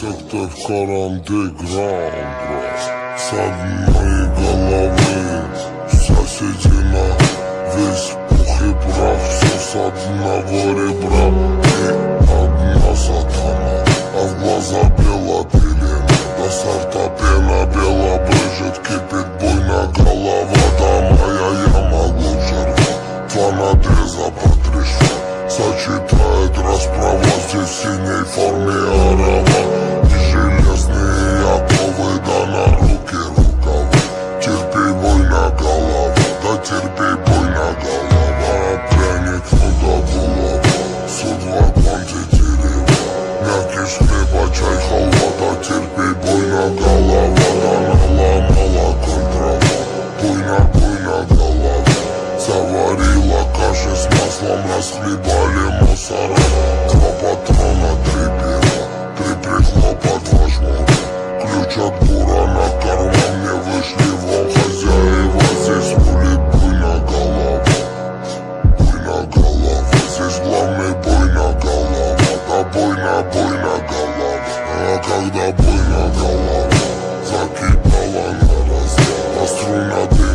Секта в карандеграм, С одной головы На весь пух и прах Все с одного ребра И одна сатана А в глаза бела пелена До старта пена бела брыжет Кипит буйная голова Да моя яма лучше рва Два надреза по три Сочетает расправа Здесь в синей форме маслом расхлебали мусора. Два патрона, три пера, три прихлопа, два жмура Ключ от бура на карман мне вышли вон хозяева Здесь рулит буйна голова, буйна голова Здесь главный буйна голова, да буйна, буйна голова А когда буйна голова закипала на раздел А струна дым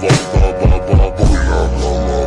blah La la la. blah blah blah blah